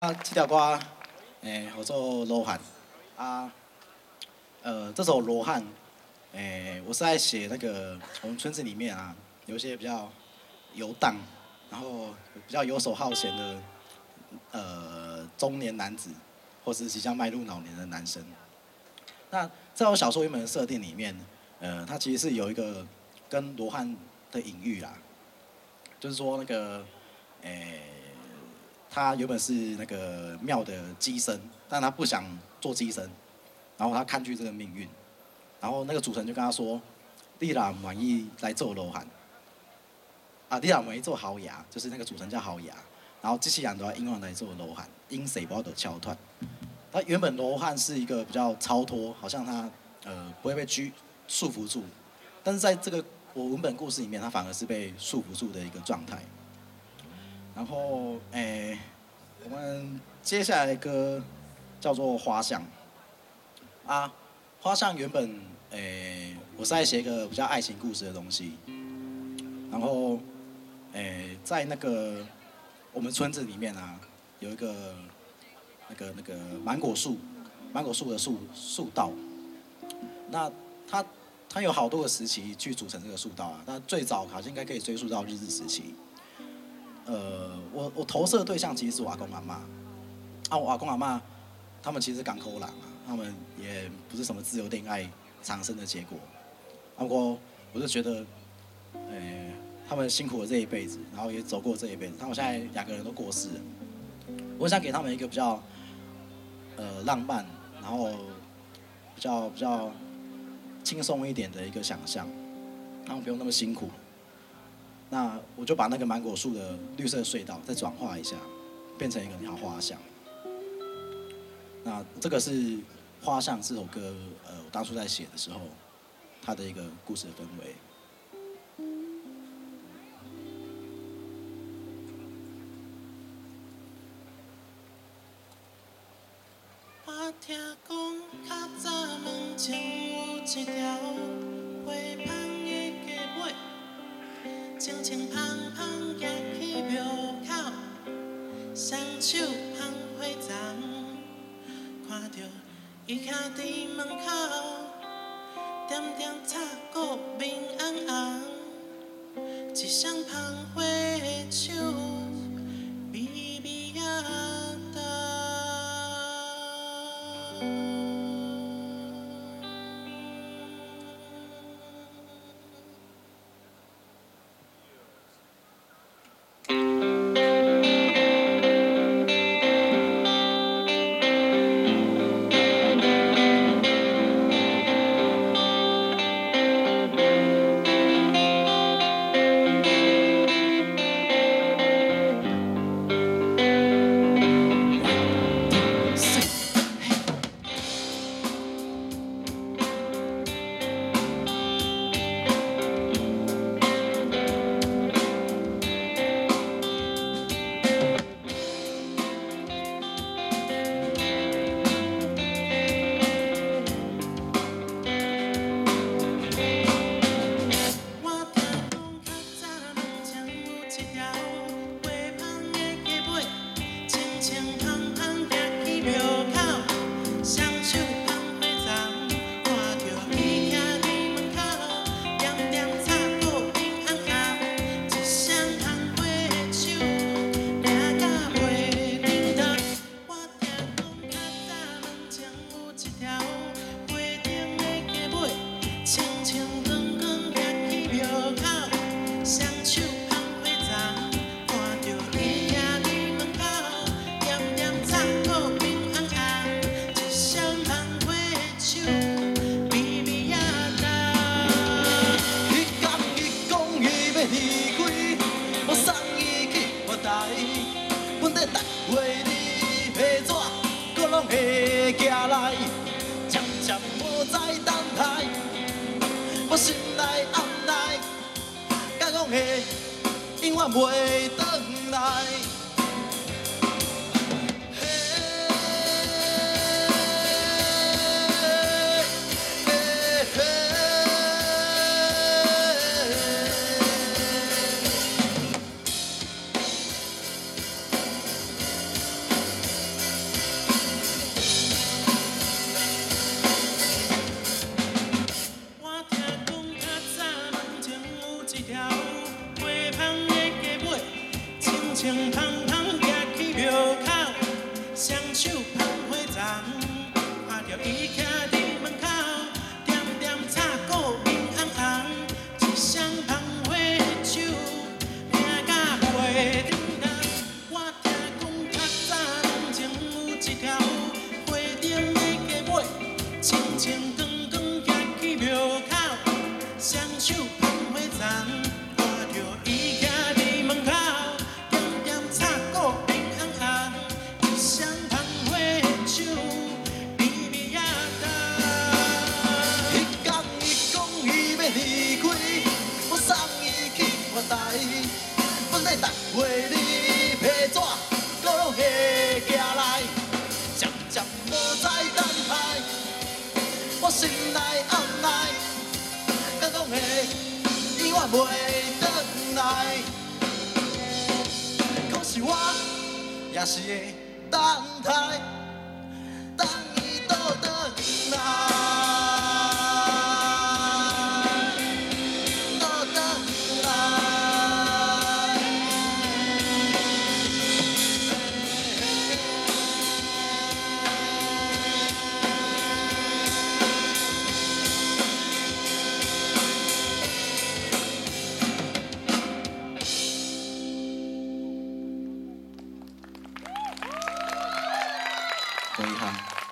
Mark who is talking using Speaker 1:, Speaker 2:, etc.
Speaker 1: 啊，这条歌，诶，叫做《罗汉》啊，呃，这首《罗汉》，诶，我是在写那个我们村子里面啊，有一些比较游荡，然后比较游手好闲的，呃，中年男子，或是即将迈入老年的男生。那在我小说原本的设定里面，呃，它其实是有一个跟罗汉的隐喻啦，就是说那个，诶。他原本是那个庙的机身，但他不想做机身，然后他抗拒这个命运，然后那个主神就跟他说：“你若满意来做罗汉，啊，你若满意做豪牙，就是那个主神叫豪牙，然后机器人都要英文来做罗汉，因谁不得敲断。他原本罗汉是一个比较超脱，好像他呃不会被拘束缚住，但是在这个我文本故事里面，他反而是被束缚住的一个状态。”然后，诶，我们接下来的歌叫做《花香》啊，《花香》原本，诶，我是在写一个比较爱情故事的东西。然后，诶，在那个我们村子里面啊，有一个那个那个芒果树，芒果树的树树道。那它它有好多个时期去组成这个树道啊，那最早好像应该可以追溯到日治时期。呃，我我投射的对象其实是我阿公阿妈，啊，我阿公阿妈，他们其实港口人啊，他们也不是什么自由恋爱产生的结果，不过我就觉得，呃，他们辛苦了这一辈子，然后也走过这一辈子，他们现在两个人都过世了，我想给他们一个比较，呃，浪漫，然后比较比较轻松一点的一个想象，他们不用那么辛苦。那我就把那个芒果树的绿色隧道再转化一下，变成一个条花香。那这个是《花香》这首歌，呃，我当初在写的时候，它的一个故事的氛围。我听讲，较早门前有一条轻轻芳芳行去庙口，双手捧花丛，看到伊徛伫门口，点点插果面红红，一双捧花的。手
Speaker 2: 来，阮在等月日下纸，搁拢会寄来，渐渐无再等待，我心内暗来，甲讲会永远袂转来。清清光光行去庙口，双手捧花丛，看着伊徛伫门口，点点插鼓面红红，一双捧花的手，微微啊动。
Speaker 1: 迄天伊讲伊要离开，我送伊去看台。本来逐月你批纸，搁拢下寄心内暗来，敢讲会永远袂转来。可是我也是会等待。